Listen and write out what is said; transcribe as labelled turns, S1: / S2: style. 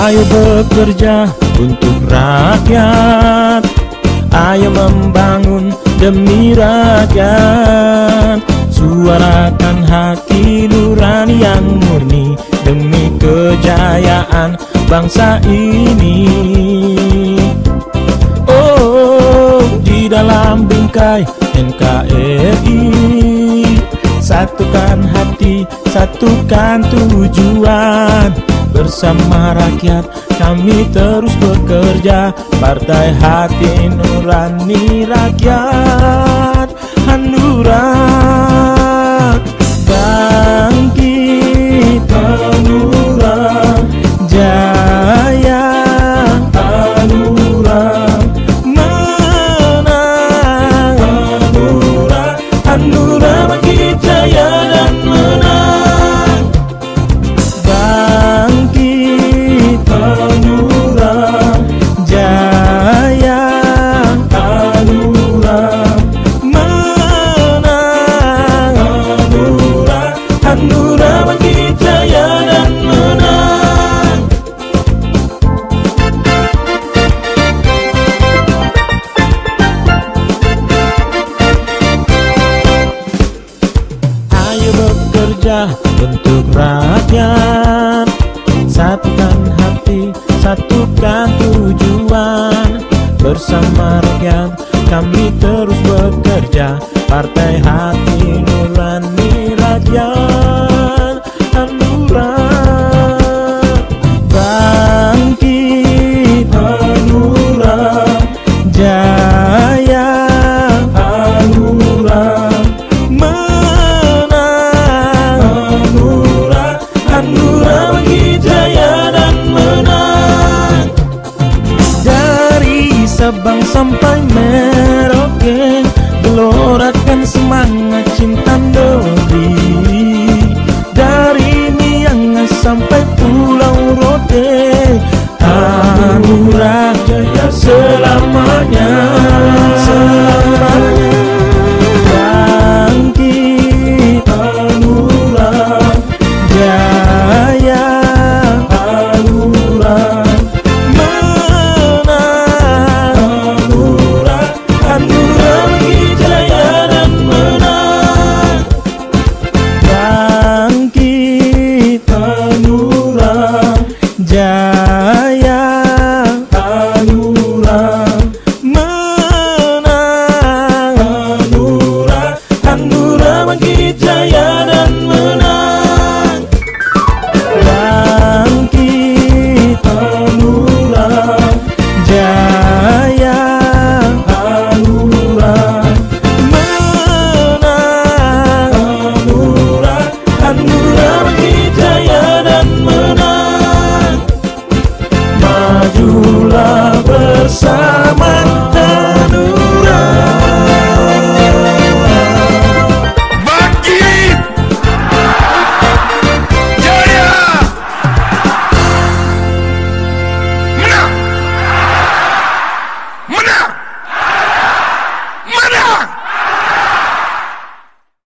S1: Ayo bekerja untuk rakyat. Ayo membangun demi rakyat. Suarakan hati nurani yang murni Demi kejayaan bangsa ini. Oh, di dalam bingkai NKRI Satukan hati, satukan tujuan. Bersama rakyat kami terus bekerja. Partai Hati Nurani Rakyat. Hanura bekerja untuk rakyat. Satukan hati, satukan tujuan. Bersama rakyat kami terus bekerja. Partai Hati sampai meroket, Gelorakan semangat cinta dodi. Dari Miangas sampai Pulau Rote Hanura jaya selamanya Selamanya